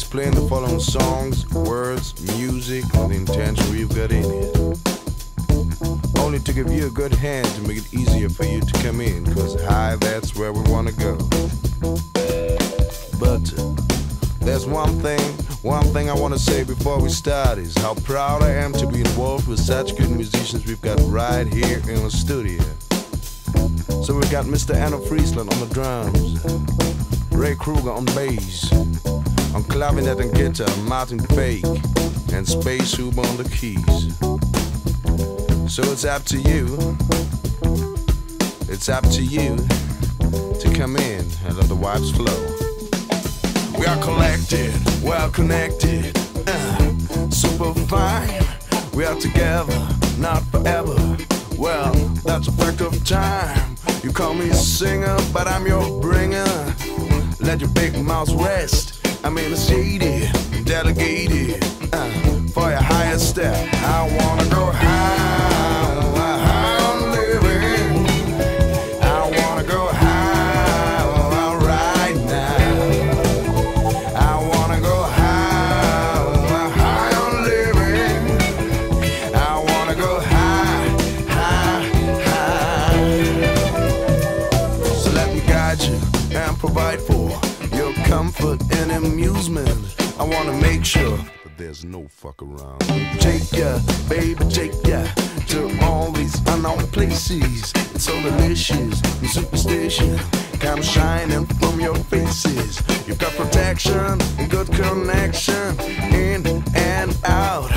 explain the following songs, words, music, and the intention we've got in it. Only to give you a good hand to make it easier for you to come in, cause high, that's where we wanna go. But there's one thing, one thing I wanna say before we start is how proud I am to be involved with such good musicians we've got right here in the studio. So we've got Mr. Anna Friesland on the drums, Ray Kruger on bass, clavinet and guitar, Martin Fake and Space Hoop on the keys. So it's up to you, it's up to you to come in and let the vibes flow. We are collected, well connected, uh, super fine. We are together, not forever. Well, that's a fact of time. You call me singer, but I'm your bringer. Let your big mouth rest. I'm in the shady, delegated uh, for a higher step. I wanna go high. sure. But there's no fuck around. Take ya, baby, take ya to all these unknown places. It's so delicious and superstition. Come shining from your faces. You've got protection and good connection in and out.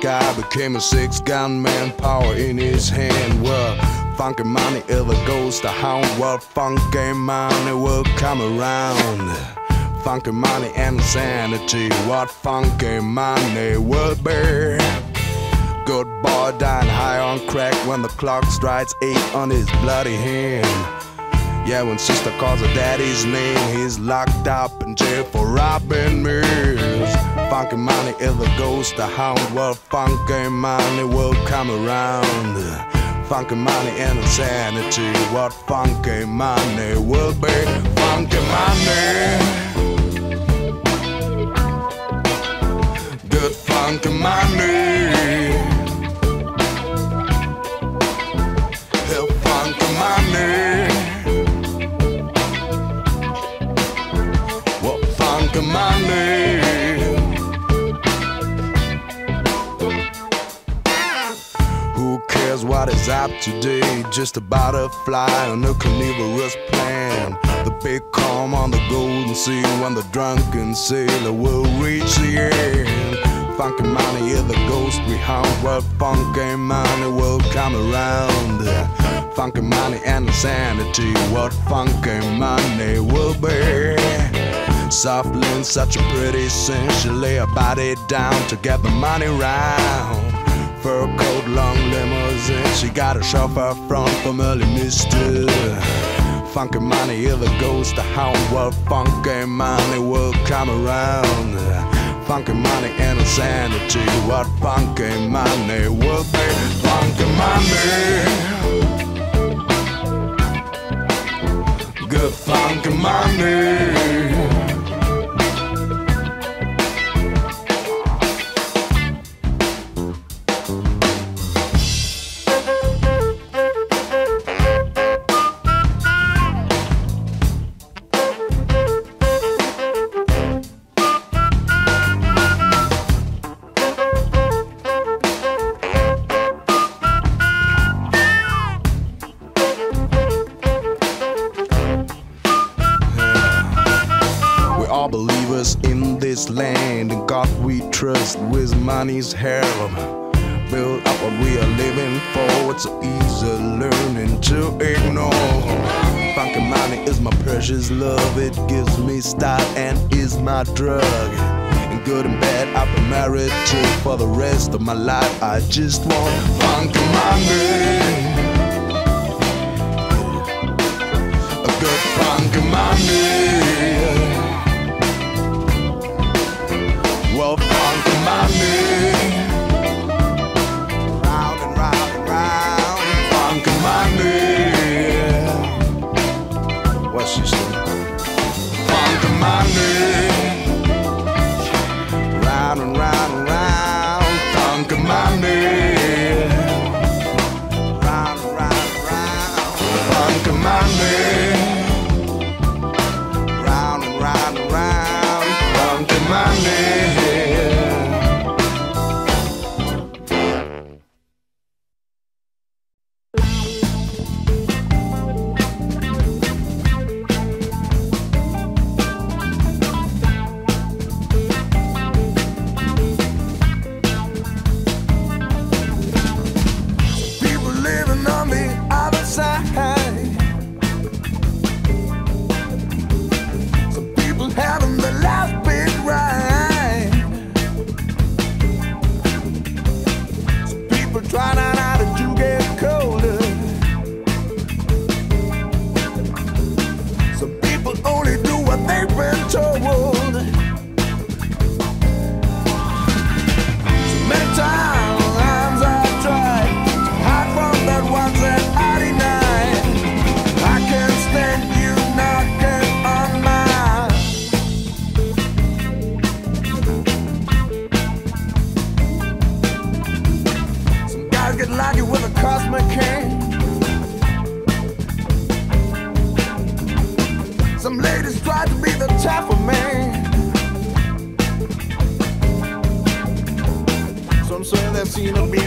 Sky, became a six gun man, power in his hand. Well, funky money ever goes to hound. Well, funky money will come around. Funky money and insanity, what funky money will be. Good boy dying high on crack when the clock strikes eight on his bloody hand. Yeah, when sister calls her daddy's name, he's locked up in jail for robbing me. Funky money is the ghost of hound. Well, funky money will come around. Funky money and insanity. What funky money will be? Funky money. Good funky money. Hell, funky money. Up today? Just a butterfly on a carnivorous plan. The big calm on the golden sea when the drunken sailor will reach the end. Funky money is the ghost we hunt. Well, funky money will come around. Funky money and insanity. What funky money will be? Softly such a pretty scene, she lay her body down to get the money round. Fur coat, long limousine, she got a chauffeur from familiar mister. Funky money is the ghost of hound. Well, funky money will come around. Funky money and insanity. What funky money will be? Funky money. Good funky money. Money's help. Build up what we are living for. It's so easy learning to ignore. Funky money is my precious love. It gives me style and is my drug. And good and bad, I've been married to for the rest of my life. I just want funky money. Seen a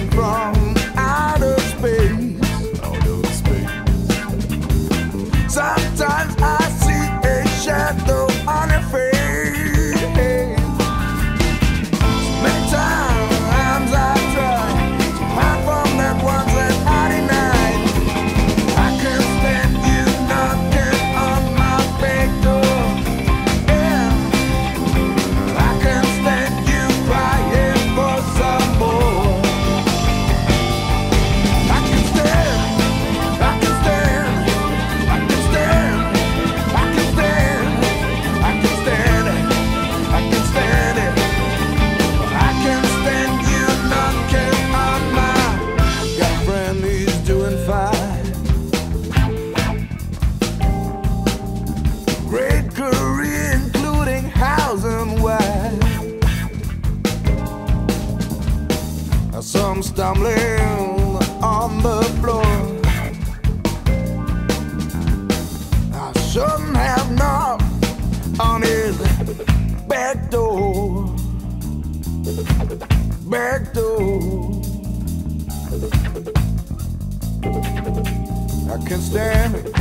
can't stand it. I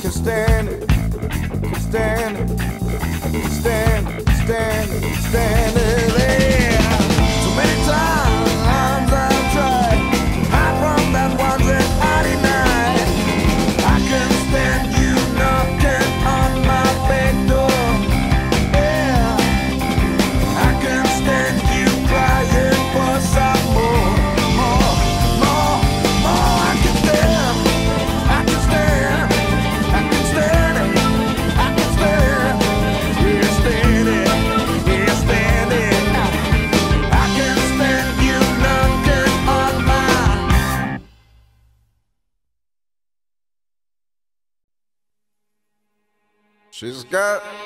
can't stand it. I can't stand it. I can't stand it. Stand it. Stand it. Yeah. Too many times. Yeah.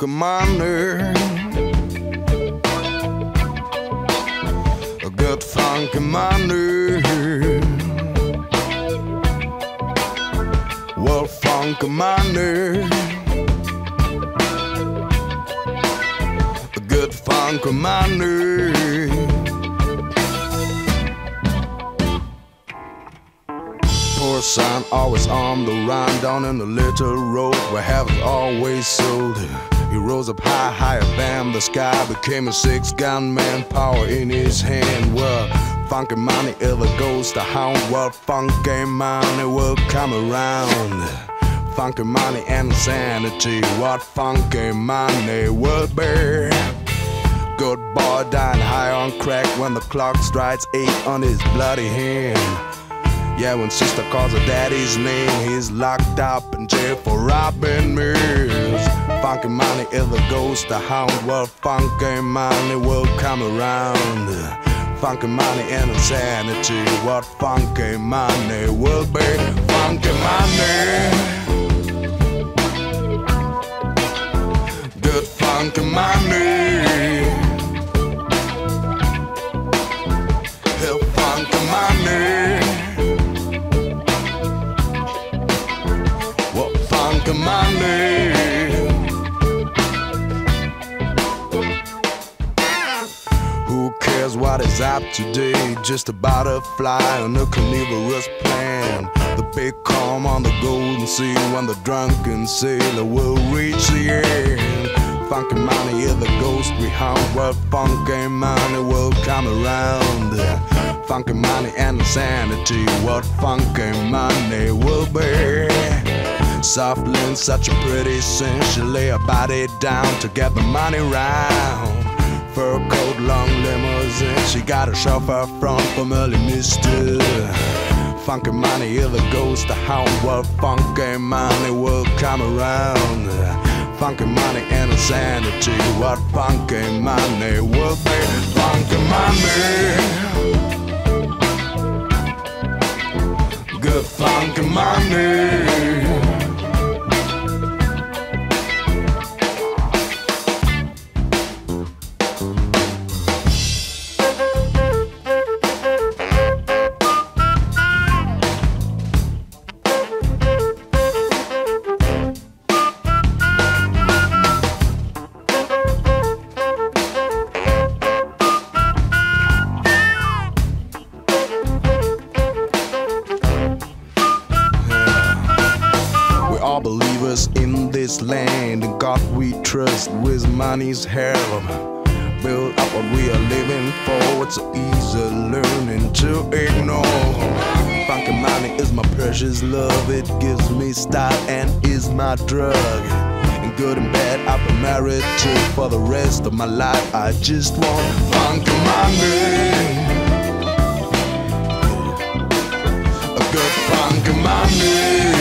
Funk money. Sky, became a six gun man, power in his hand. Well, funky money ever goes to hound. Well, funky money will come around. Funky money and insanity, what funky money will be. Good boy dying high on crack when the clock strikes eight on his bloody hand. Yeah, when sister calls her daddy's name, he's locked up in jail for robbing mirrors. Funky money is the ghost, the hound. Well, funky money will come around. Funky money and insanity. What funky money will be? Funky money. Good funky money. Today? Just a butterfly on a carnivorous plan. The big calm on the golden sea when the drunken sailor will reach the end. Funky money is the ghost we hunt. Well, funky money will come around. Funky money and insanity. What funky money will be? Softly such a pretty scene, she lay her body down to get the money round. Fur coat, long limousine, she got a chauffeur from familiar mister. Funky money, is the ghost, the hound, well, funky money will come around. Funky money and insanity, what funky money will be? Funky money. Good funky money. Precious love. It gives me style and is my drug. And good and bad, I've been married to for the rest of my life. I just want funky money. A good funky money.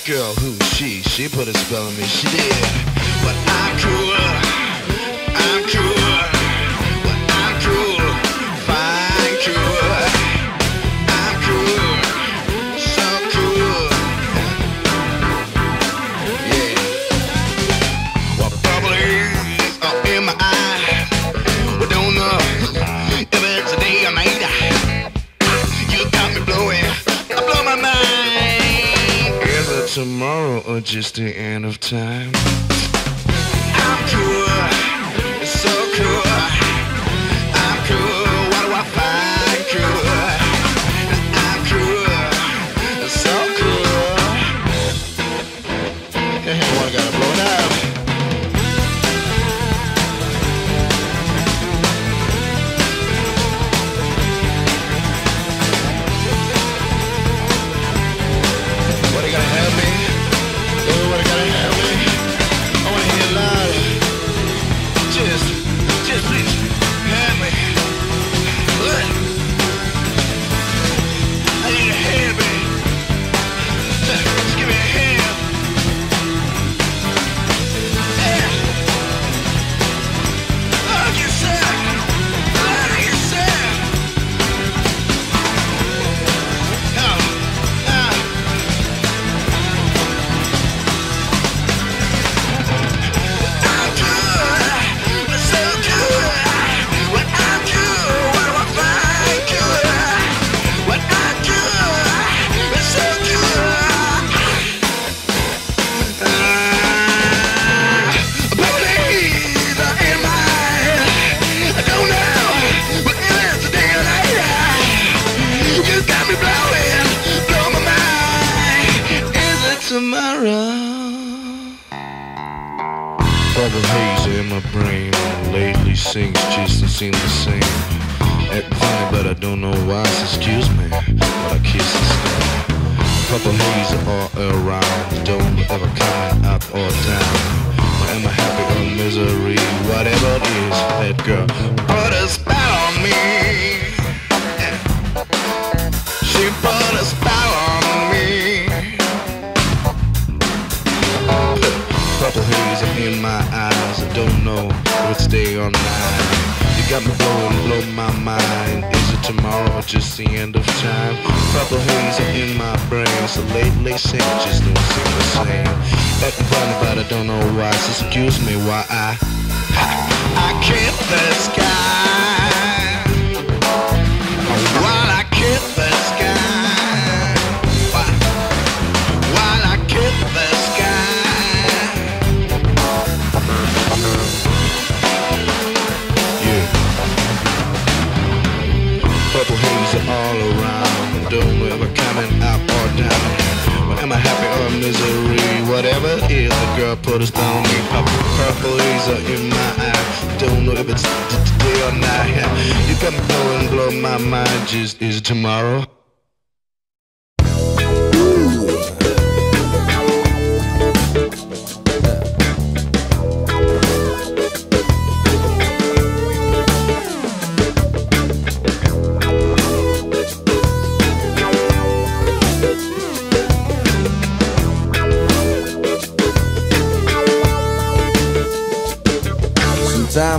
That girl who she, she put a spell on me, she did. But I'm cruel, I'm cruel. tomorrow or just the end of time. I'm cool.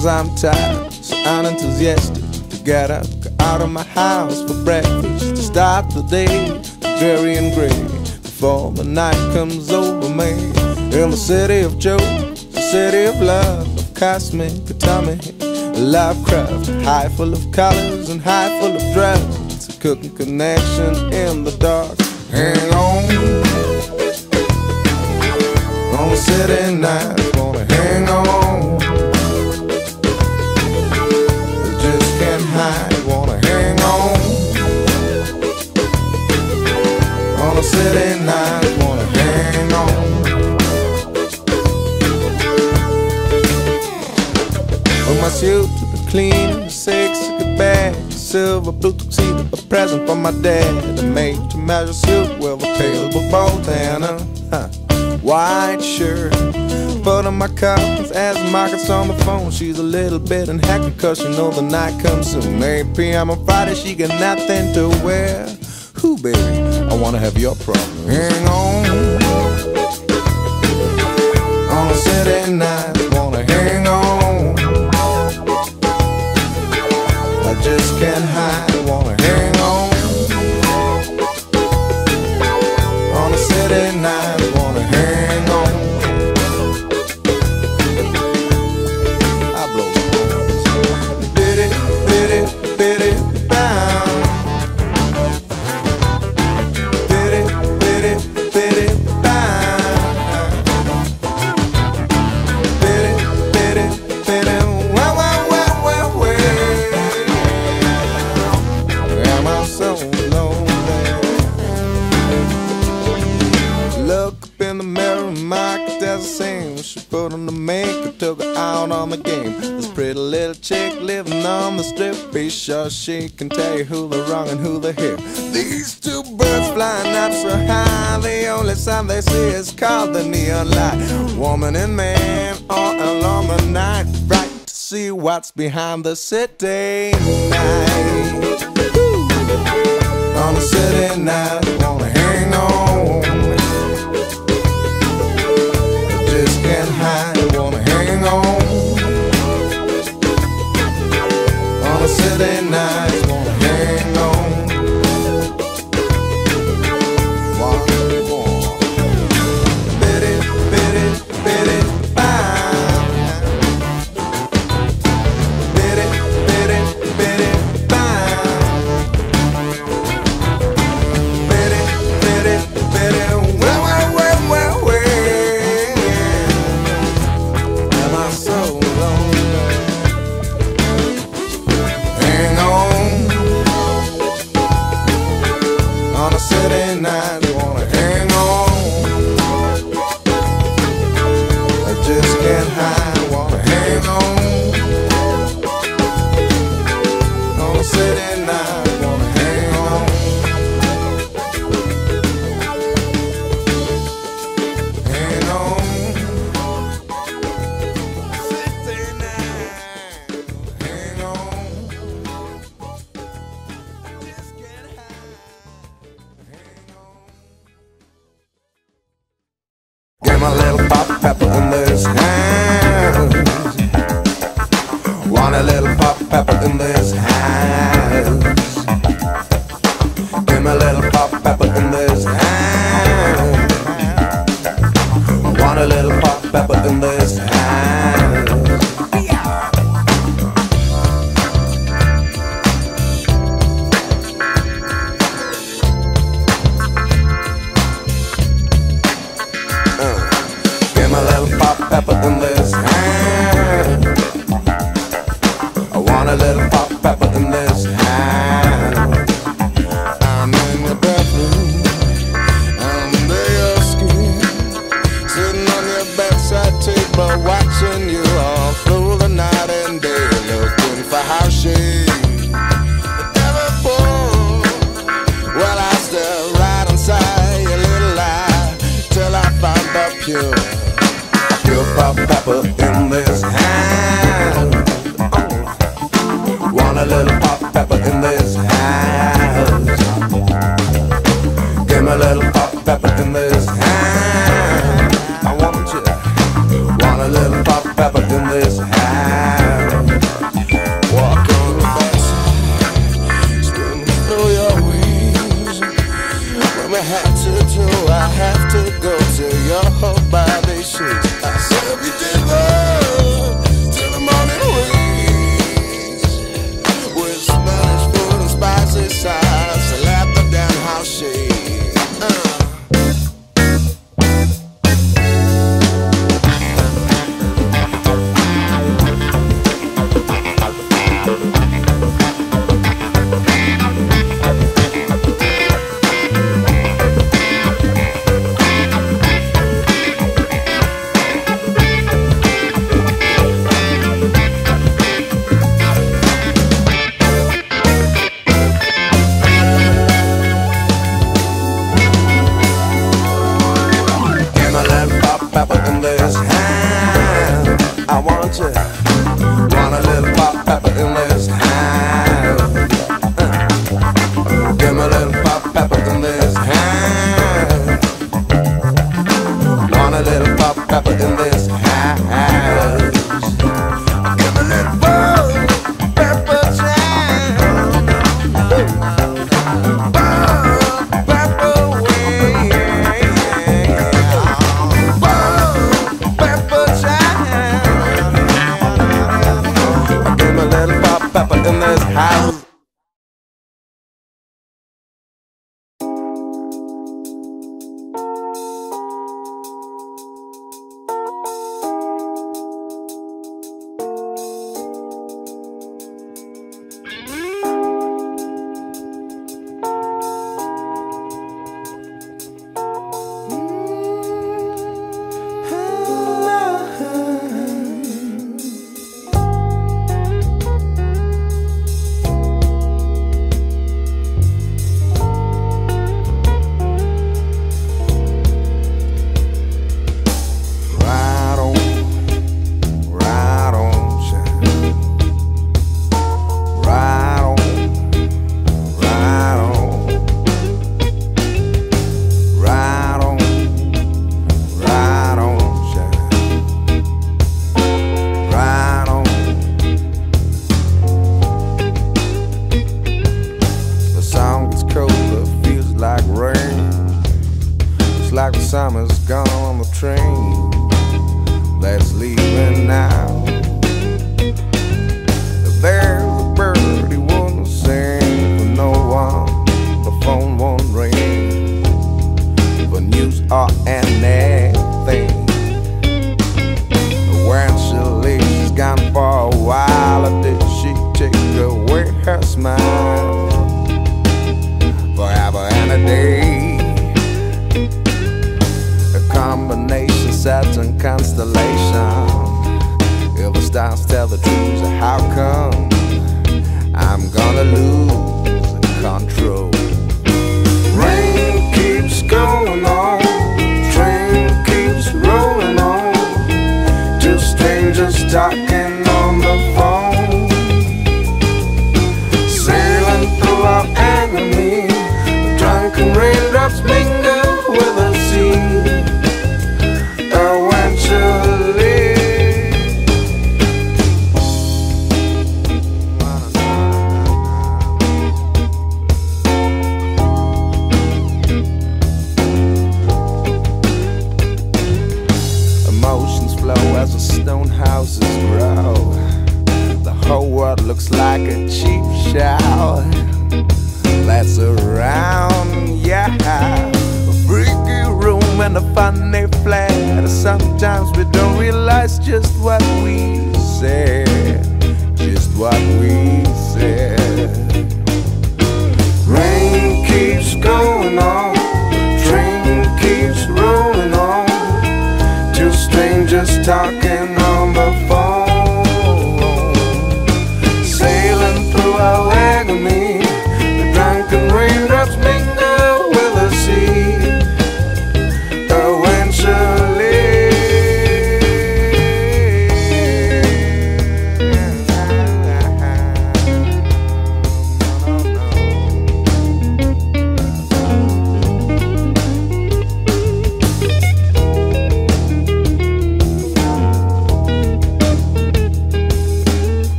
Sometimes I'm tired, so unenthusiastic. To get up, out of my house for breakfast. To start the day, dreary and gray. Before the night comes over me. In the city of joy, the city of love, of cosmic autonomy. Lovecraft, high full of colors and high full of drugs. It's a cooking connection in the dark. Hang on. On city night, gonna hang on. might wanna hang on. On a city night, wanna hang on. Put my suit to the clean, six good back, silver blue tuxedo, a present for my dad, a made to measure suit with a pale blue bow tanner, huh, white shirt front of my cousins As Margaret's on the phone. She's a little bit unhappy Cause she know the night comes soon. 8 p.m. on Friday She got nothing to wear. Who baby? I wanna have your problem. Hang on. On a city night Wanna hang on. I just can't hide. be sure she can tell you the wrong and hula here. These two birds flying up so high, the only sign they see is called the neon light. Woman and man all along the night, bright to see what's behind the city night. On the city night. Saturday night.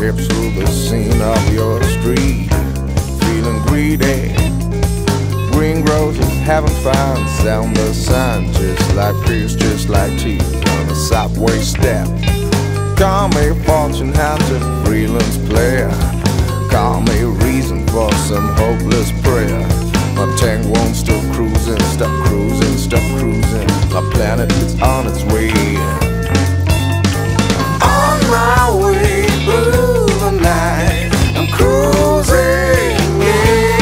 Hips through the scene of your street. Feeling greedy. Green roses haven't found sound the sun, just like peace, just like teeth on a subway step. Call me fortune hunter, freelance player. Call me reason for some hopeless prayer. My tank won't stop cruising, stop cruising, stop cruising. My planet is on its way. On my way through I'm cruising, yeah.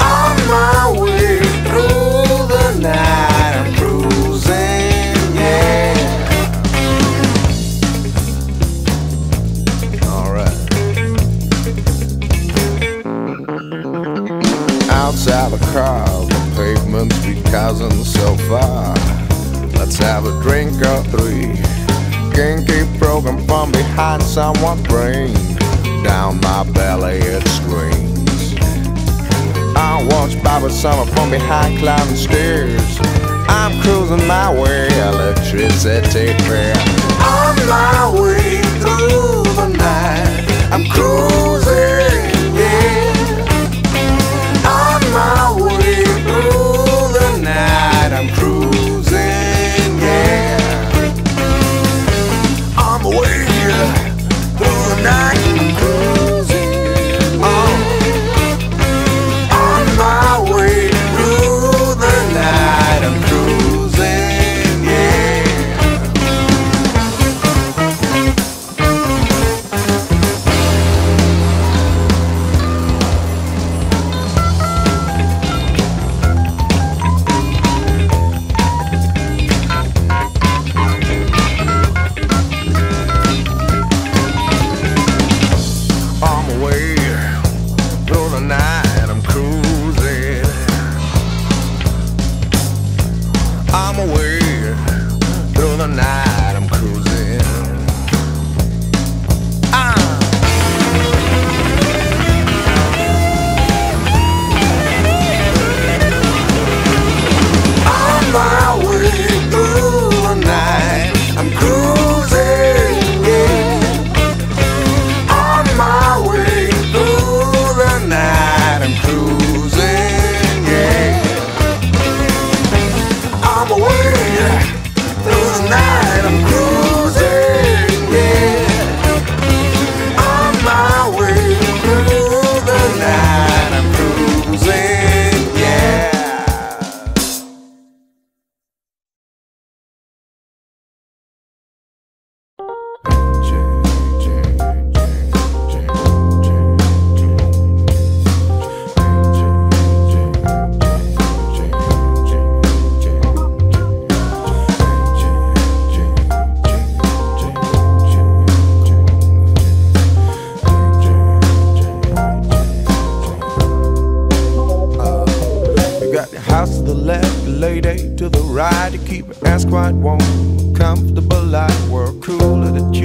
On my way through the night, I'm cruising, yeah. Alright. Outside the car, the pavement's be causing so far. Let's have a drink or three. Kinky program from behind someone's brain. Down my belly it screams. I watch Bobby Summer from behind climbing stairs. I'm cruising my way, electricity fair. On my way through the night, I'm cruising,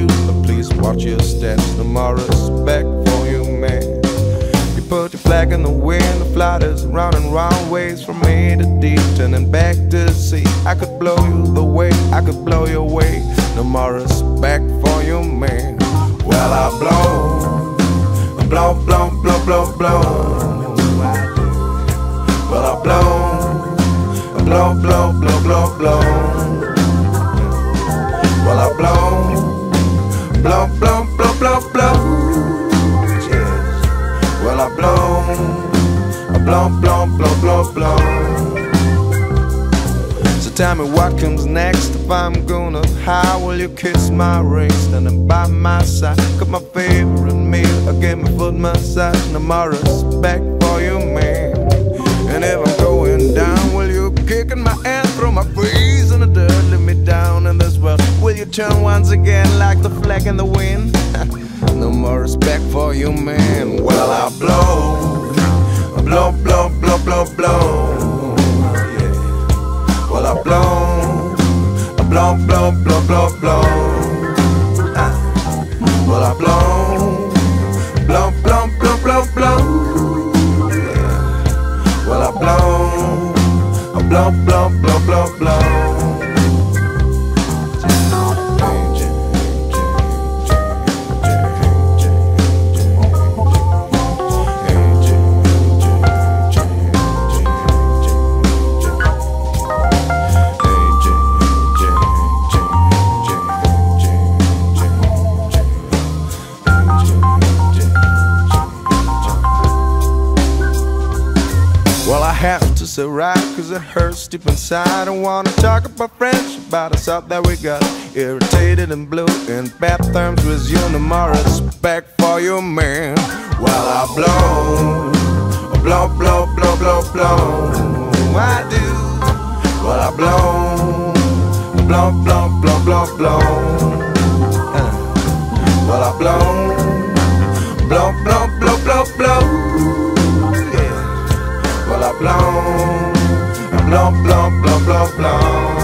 you. But please watch your steps, no more respect for you, man. You put your flag in the wind, the flutters round and round ways from A to D, turning back to C. I could blow you the way, I could blow your way. No more respect for you, man. Well, I blow, blow, blow, blow, blow, blow. Well, I blow, blow, blow, blow, blow, blow. Well, I blow, blow, blow, blow, blow, blow. Yes. Well, I blow, I blow, blow, blow, blow, blow. So tell me what comes next. If I'm gonna How will you kiss my ring Standing by my side. Cook my favorite meal. Or give me foot massage. No more respect turn once again Like the flag in the wind. No more respect for you, man. Well, I blow Blow, blow, blow, blow, blow. Well, I blow, blow, blow, it hurts deep inside. I wanna talk about friendship, about us out that we got irritated and blue in bad terms with you. No more respect for you, man. Well, I blow, blow, blow, blow, blow, blow. I do. Well, I blow, blow, blow, blow, blow, blow. Uh. Well, I blow, blow, blow, blow, blow, blow. Yeah. Well, I blow, I blow, blow, blow, blow,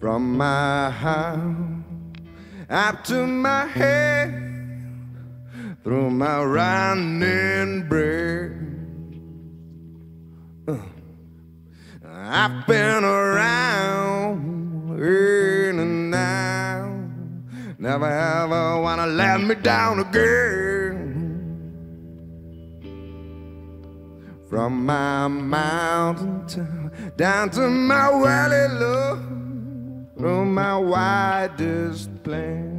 From my house up to my head, through my running bread. Uh, I've been around in and out. Never ever wanna let me down again. From my mountain town down to my valley low, through my widest plain.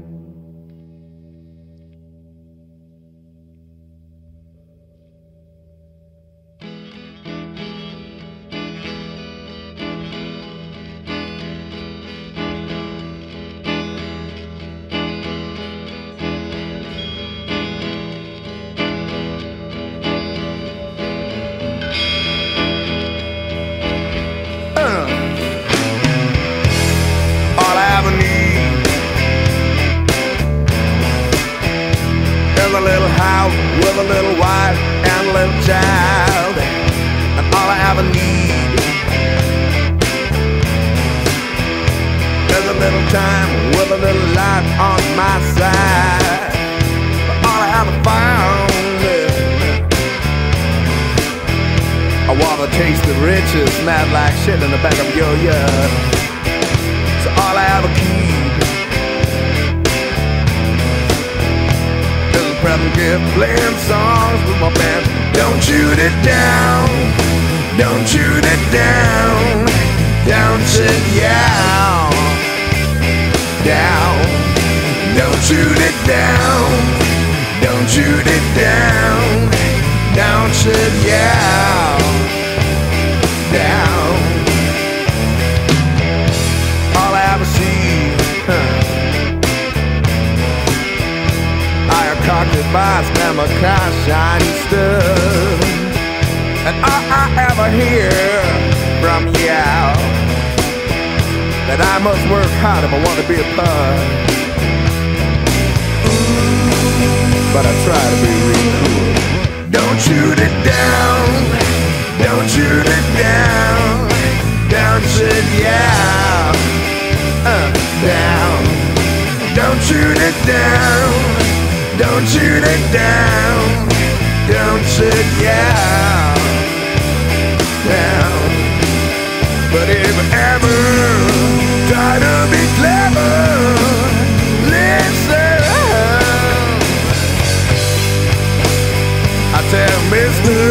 A little wife and a little child. And all I ever need is a little time with a little life on my side. But all I ever found is I wanna taste the riches, mad like shit in the back of your yard. Present gift, playing songs with my band. Don't shoot it down, don't shoot it down, don't sit down, down. Don't shoot it down, don't shoot it down, don't sit down, a car shiny stuff. And all I ever hear from you that I must work hard if I want to be a part. But I try to be real cool. Don't shoot it down. Don't shoot it down. Down, sit yeah. Uh, down. Don't shoot it down. Don't shoot it down. Don't sit yeah. Down. But if ever try to be clever, listen. I tell Mister,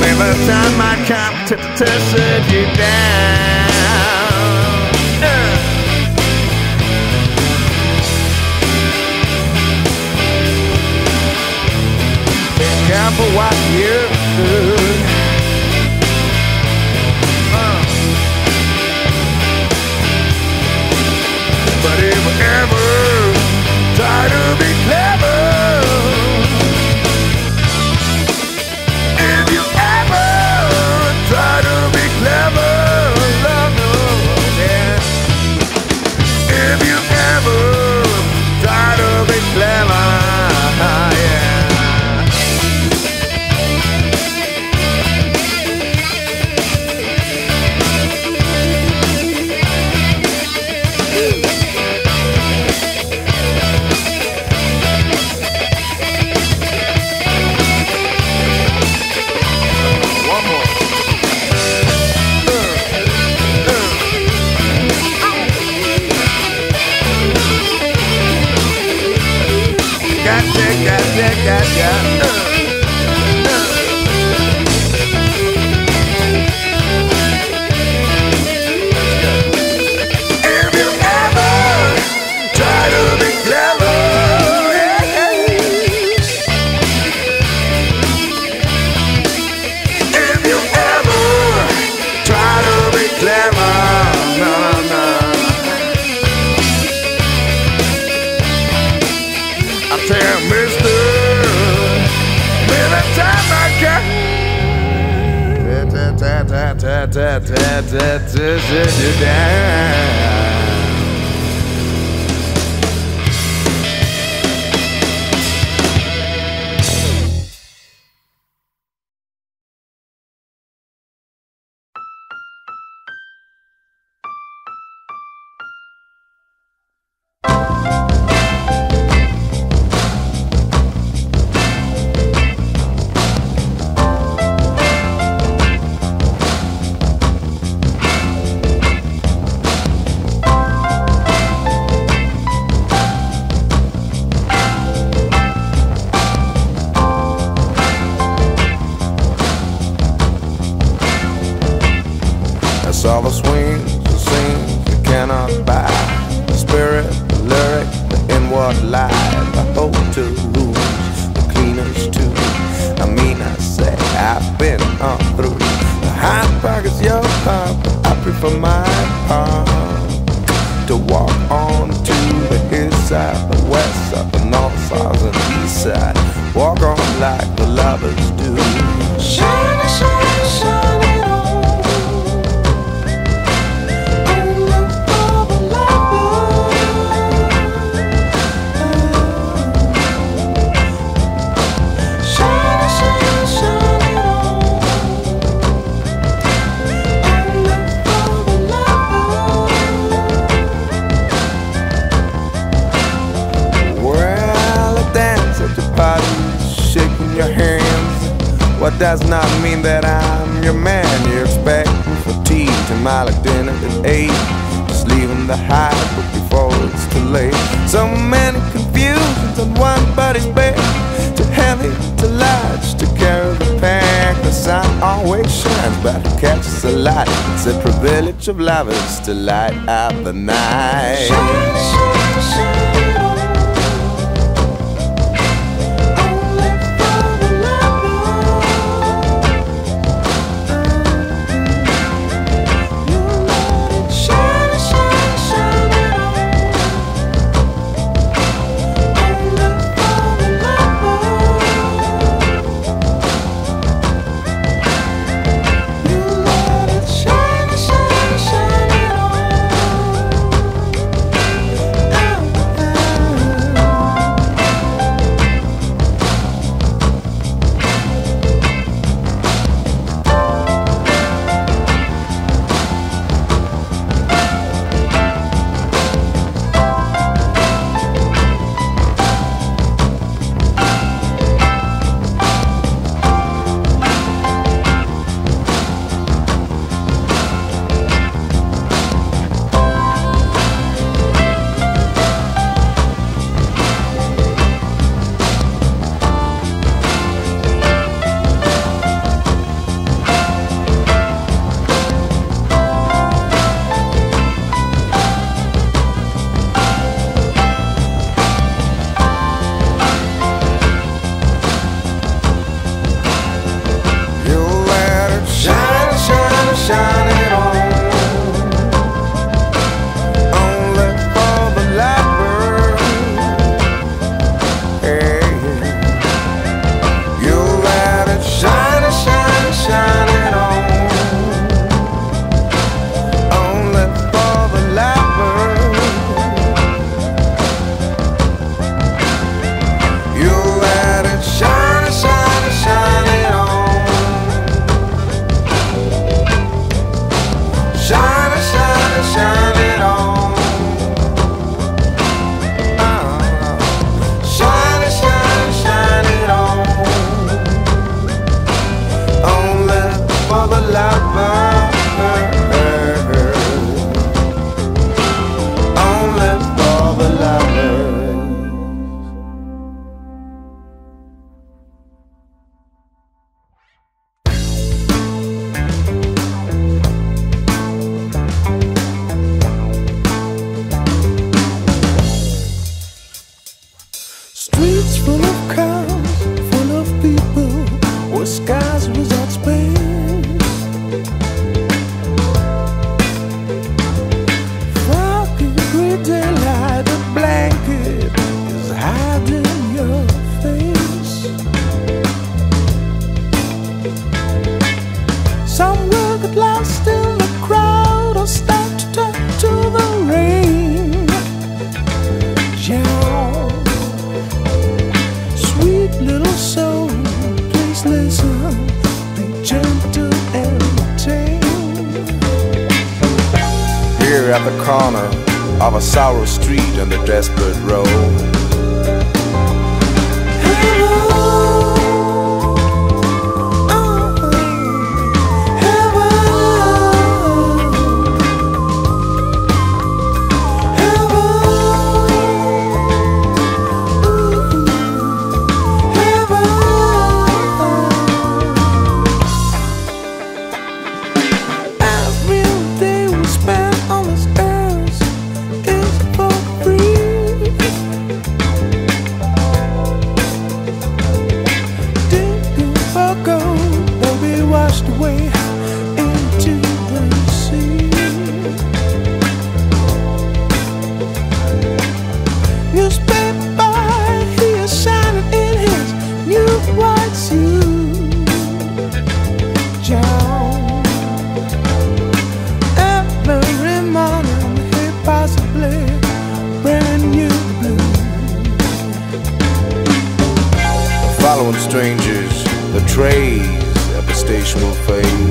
never time my competition you down. Careful what you do. Lovers to at the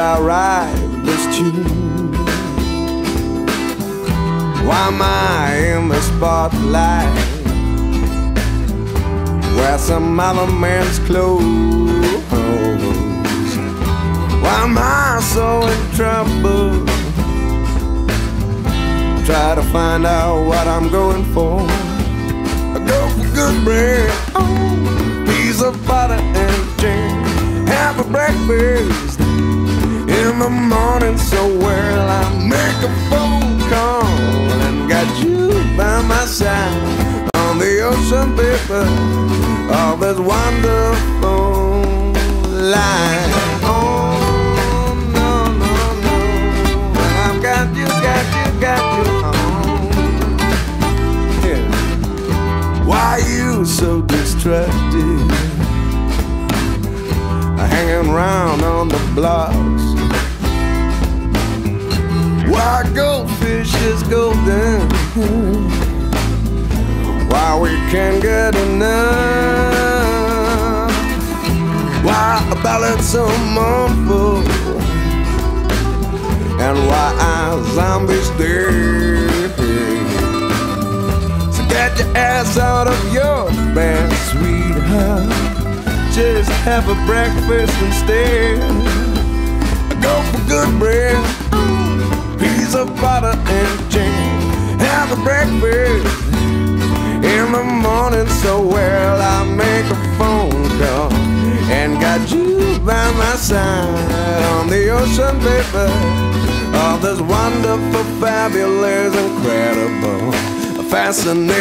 Why fascinating life.